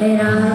that I